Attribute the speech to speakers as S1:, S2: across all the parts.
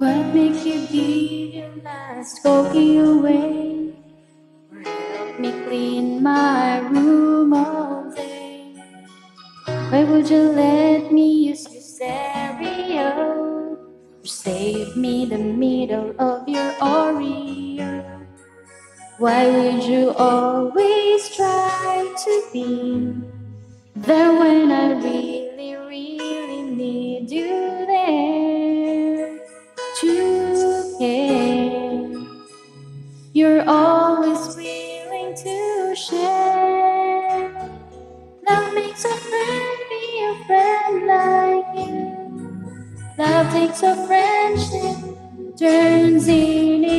S1: What makes you give your last cookie away? Help me clean my room all day? Why would you let me use your stereo? Or save me the middle of your Oreo? Why would you always try to be there when I You're always willing to share. Love makes a friend be a friend like you. Love takes a friendship, turns it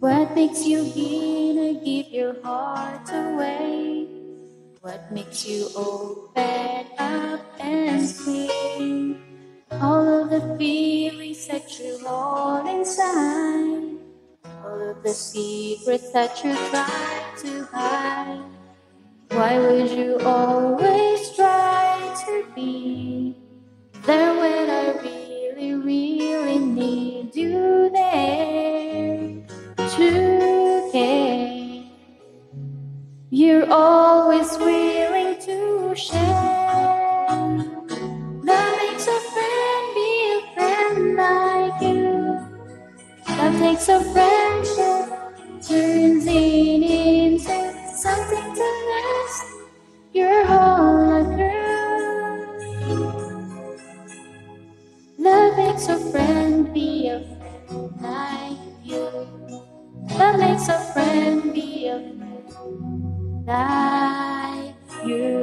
S1: What makes you gonna give your heart away? What makes you open up and scream? All of the feelings that you hold inside, all of the secrets that you try to hide. Why would you always always willing to share. Love makes a friend be a friend like you. That takes a friendship, turns it into something to last your whole life through. Love makes a friend be a friend like you. Love makes a friend be a friend like you.